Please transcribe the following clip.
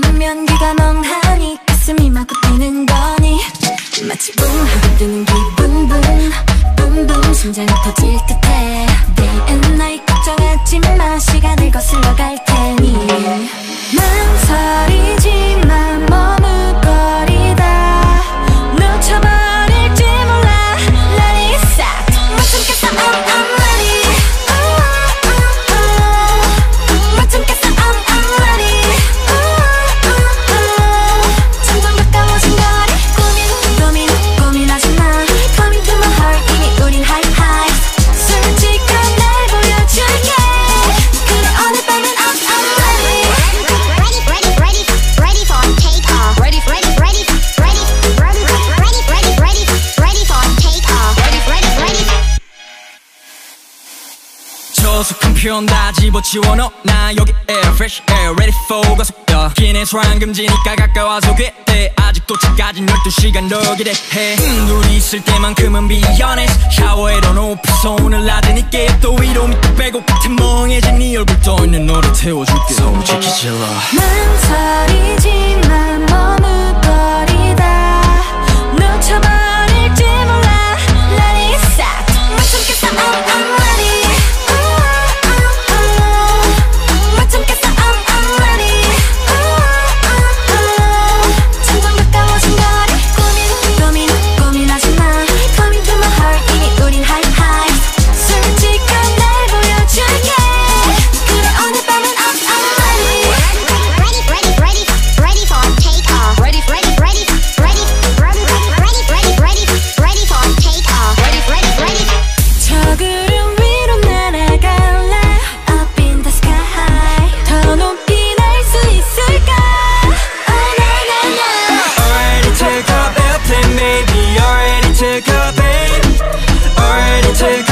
보면 기가 멍하니 가슴이 마구 뛰는 거니. 마치 붕 하고 뜨는 기분 붕 붐붐 심장이 터질 듯해. Day and night 걱정하지 마. 시간을 거슬러 갈 테니. 어수큰 표현 다 집어치워 너나 여기 air fresh air ready for 가속도 기내 소환 금지니까 가까워서 괴대 아직도 집까진 12시간 더 기대해. 음, 둘이 있을 때만큼은 be honest. 샤워해도 높이 손을 놔대니까 또 위로 밑에 빼고 같은 멍해진 네 얼굴 떠있는 너를 태워줄게. 솔직히 질러 난 살이 take